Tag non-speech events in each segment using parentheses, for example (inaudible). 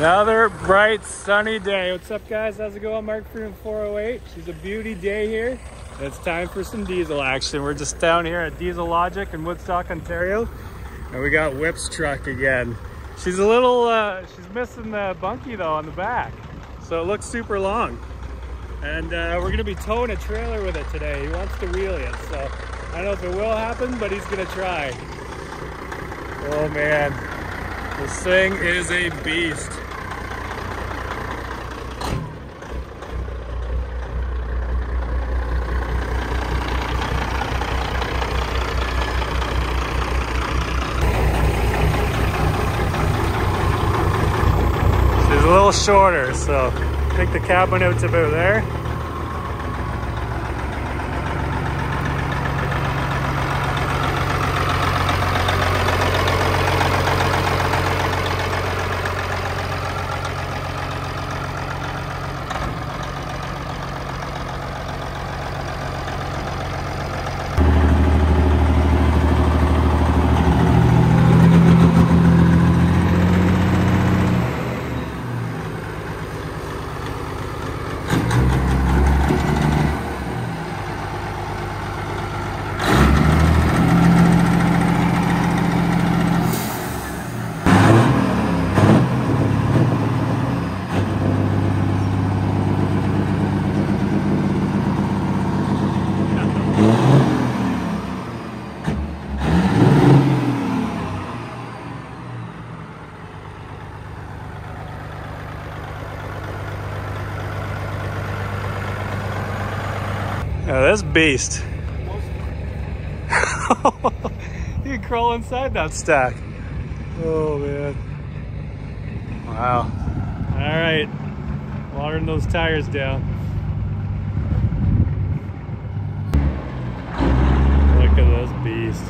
Another bright sunny day. What's up guys? How's it going? Mark Freeman 408. She's a beauty day here. It's time for some diesel action. We're just down here at Diesel Logic in Woodstock, Ontario. And we got Whip's truck again. She's a little, uh, she's missing the bunkie though on the back. So it looks super long. And uh, we're gonna be towing a trailer with it today. He wants to wheel it. So I don't know if it will happen, but he's gonna try. Oh man, this thing is a beast. She's a little shorter, so think the cabin out's about there. This beast. (laughs) you can crawl inside that stack. Oh man. Wow. All right. Watering those tires down. Look at this beast.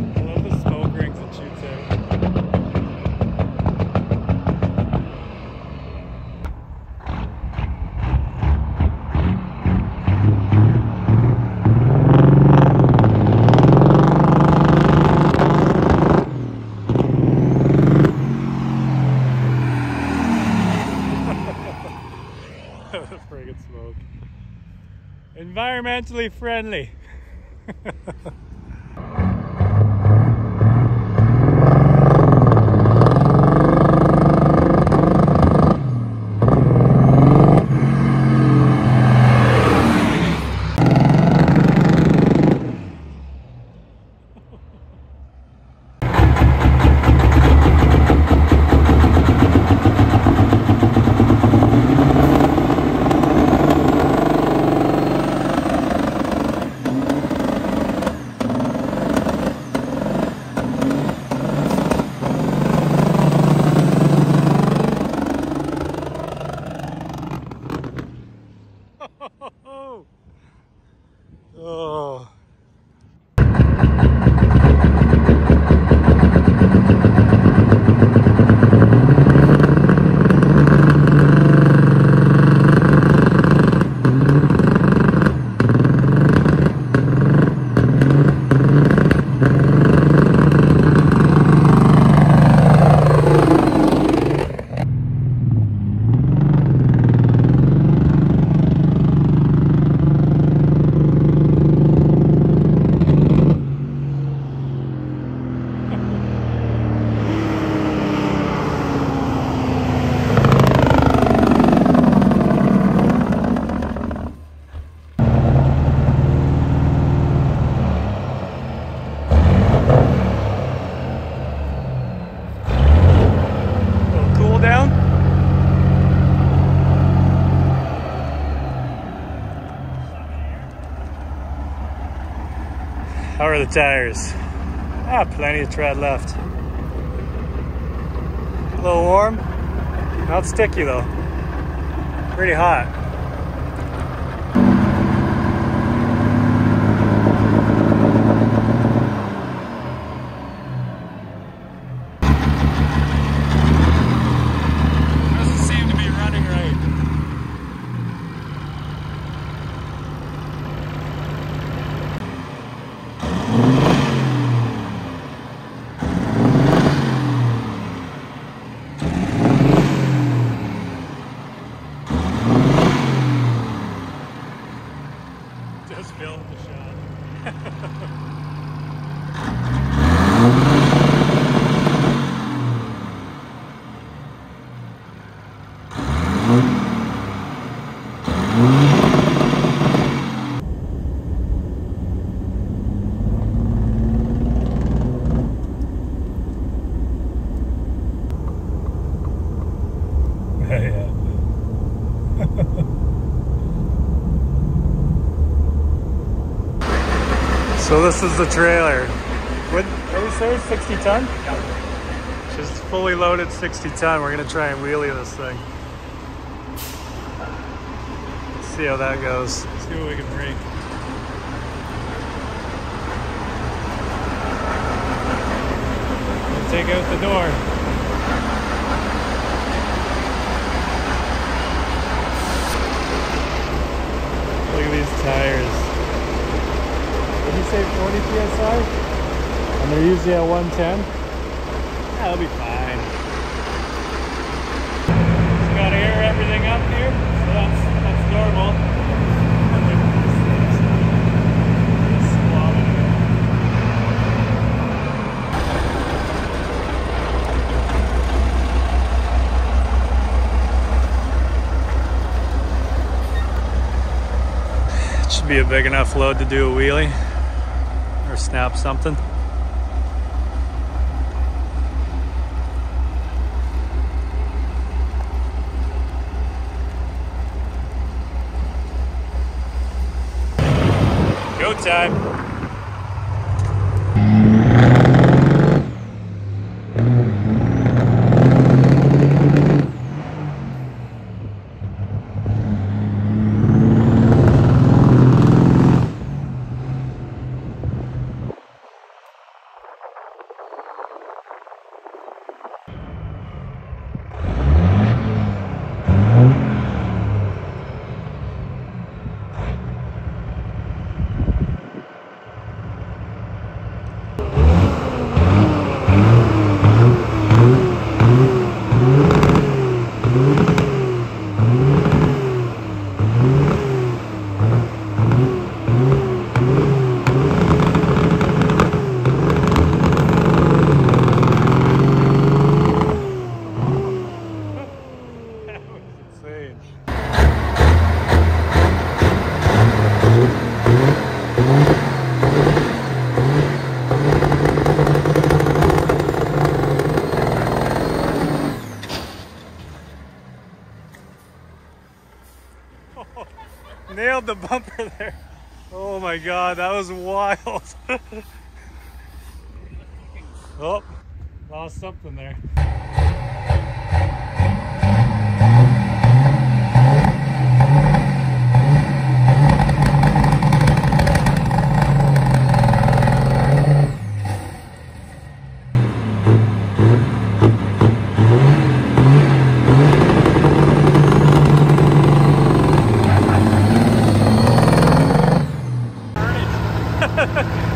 I love the smoke rings it shoots out. (laughs) friggin' smoke. Environmentally friendly. (laughs) oh. Little cool down. The tires? Ah, plenty of tread left. A little warm. Not sticky though. Pretty hot. This is the trailer. What, do you say, 60 ton? Just fully loaded 60 ton. We're gonna try and wheelie this thing. Let's see how that goes. See what we can bring. Take out the door. Look at these tires. Say 40 psi? And they're usually at 110? That'll be fine. Just gotta air everything up here, so that's that's normal. It should be a big enough load to do a wheelie snap something. Go time. That was insane. (laughs) Nailed the bumper there. Oh my god, that was wild. (laughs) oh, lost something there.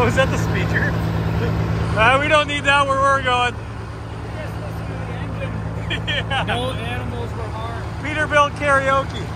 Oh, is that the speaker? Uh, we don't need that where we're going. yeah. No animals were harmed. Peterbilt karaoke.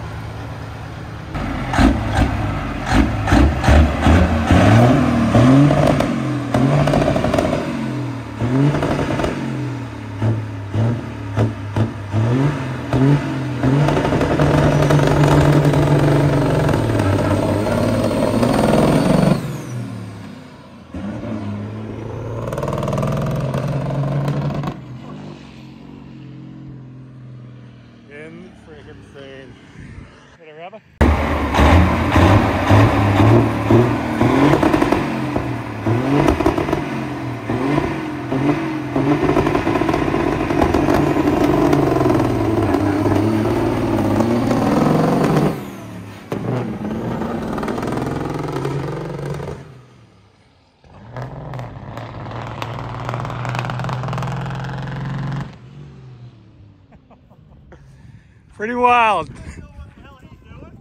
In friggin' frame. Get a rubber? (laughs) Pretty wild.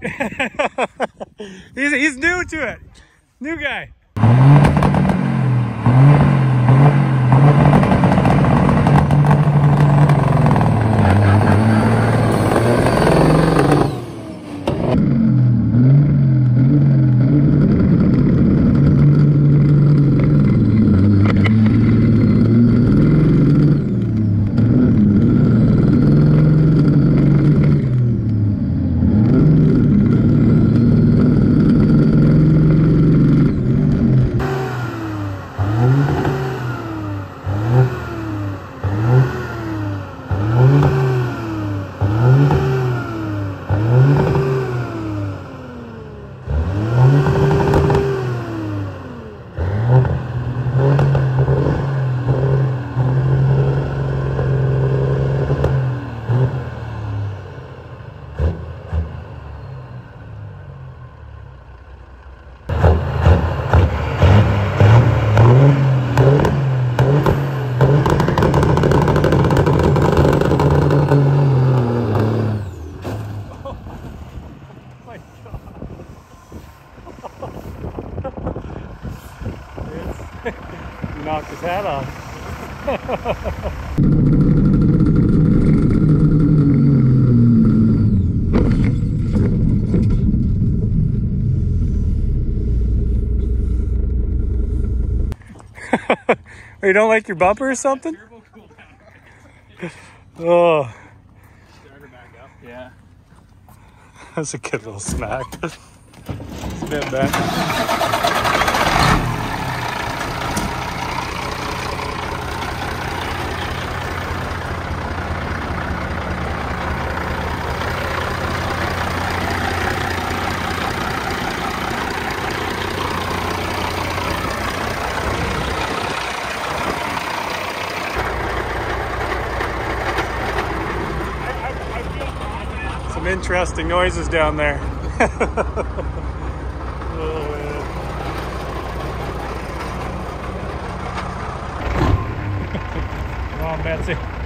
(laughs) he's, he's new to it. New guy. You don't like your bumper or something? Oh. Yeah. That's a good little snack. It's a interesting noises down there. (laughs) Oh. (laughs) Come on, Betsy.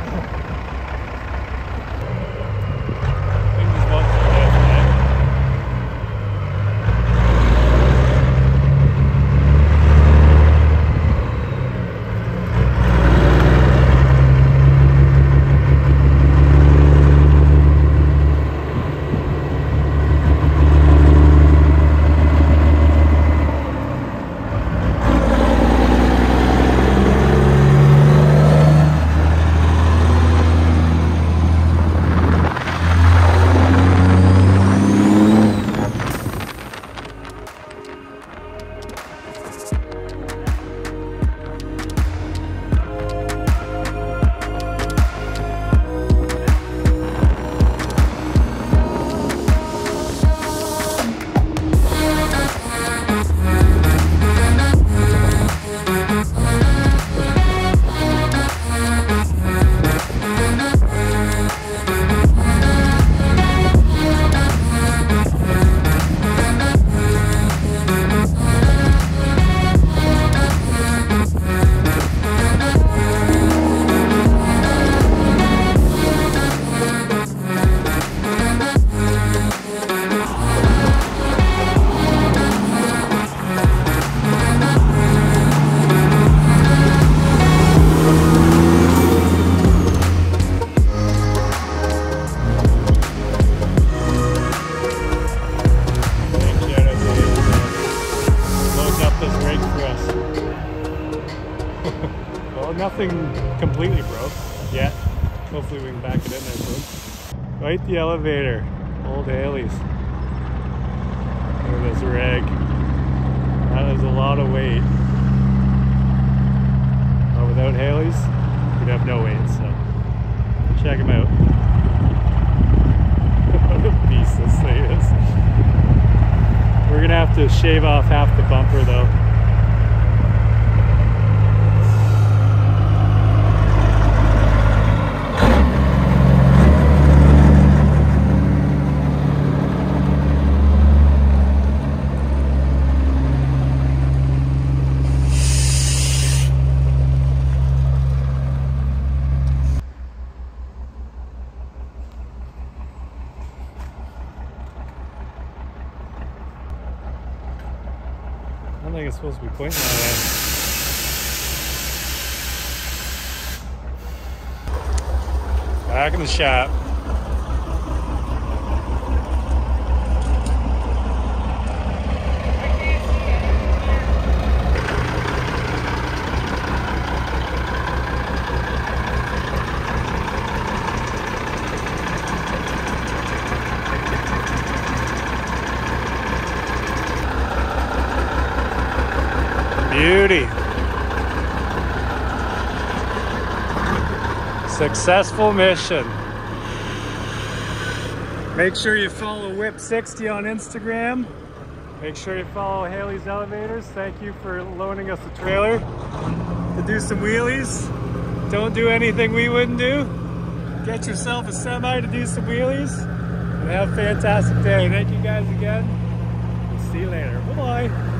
The elevator. Old Haley's. Look at this rig. That is a lot of weight. But without Haley's, we'd have no weight, so check them out. (laughs) what a beast this thing is. We're gonna have to shave off half the bumper though. It's supposed to be pointing that way. Back in the shop. Beauty. Successful mission. Make sure you follow Whip60 on Instagram. Make sure you follow Haley's Elevators. Thank you for loaning us a trailer to do some wheelies. Don't do anything we wouldn't do. Get yourself a semi to do some wheelies and have a fantastic day. Thank you guys again. See you later. Bye-bye.